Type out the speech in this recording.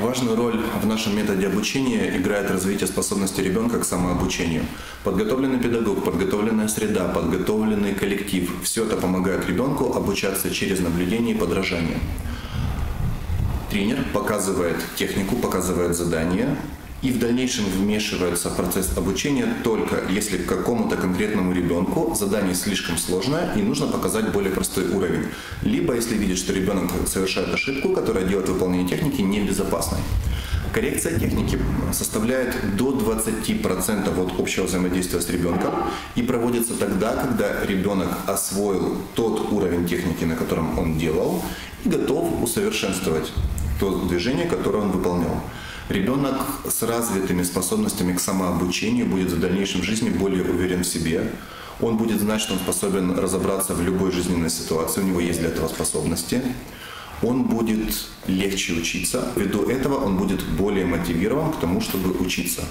Важную роль в нашем методе обучения играет развитие способности ребенка к самообучению. Подготовленный педагог, подготовленная среда, подготовленный коллектив – все это помогает ребенку обучаться через наблюдение и подражание. Тренер показывает технику, показывает задание, и в дальнейшем вмешивается в процесс обучения только если какому-то конкретному ребенку задание слишком сложное и нужно показать более простой уровень. Либо если видит, что ребенок совершает ошибку, которая делает выполнение техники небезопасной. Коррекция техники составляет до 20% от общего взаимодействия с ребенком и проводится тогда, когда ребенок освоил тот уровень техники, на котором он делал, и готов усовершенствовать то движение, которое он выполнял. Ребенок с развитыми способностями к самообучению будет в дальнейшем жизни более уверен в себе. Он будет знать, что он способен разобраться в любой жизненной ситуации, у него есть для этого способности. Он будет легче учиться. Ввиду этого он будет более мотивирован к тому, чтобы учиться.